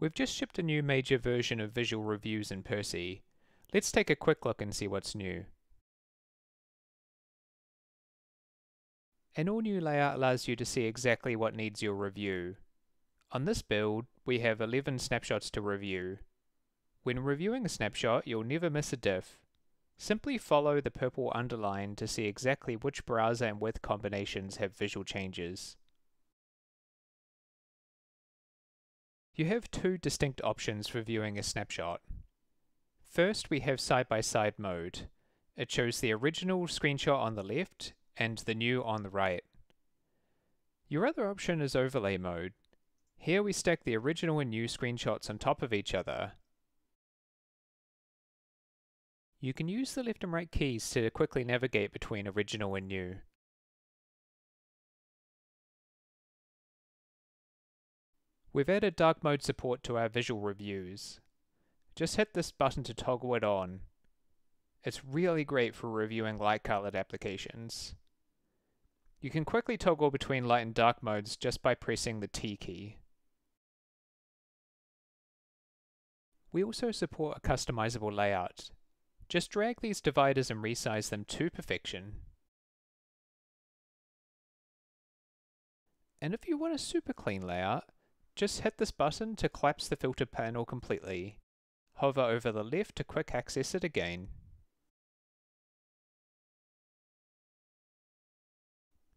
We've just shipped a new major version of Visual Reviews in Percy. Let's take a quick look and see what's new. An all-new layout allows you to see exactly what needs your review. On this build, we have 11 snapshots to review. When reviewing a snapshot, you'll never miss a diff. Simply follow the purple underline to see exactly which browser and width combinations have visual changes. You have two distinct options for viewing a snapshot. First, we have side-by-side -side mode. It shows the original screenshot on the left and the new on the right. Your other option is overlay mode. Here we stack the original and new screenshots on top of each other. You can use the left and right keys to quickly navigate between original and new. We've added dark mode support to our visual reviews. Just hit this button to toggle it on. It's really great for reviewing light colored applications. You can quickly toggle between light and dark modes just by pressing the T key. We also support a customizable layout. Just drag these dividers and resize them to perfection. And if you want a super clean layout, just hit this button to collapse the filter panel completely. Hover over the left to quick access it again.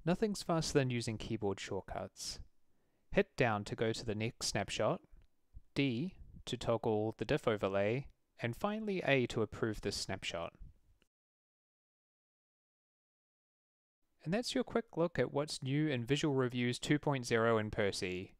Nothing's faster than using keyboard shortcuts. Hit down to go to the next snapshot, D to toggle the diff overlay, and finally A to approve this snapshot. And that's your quick look at what's new in Visual Reviews 2.0 in Percy.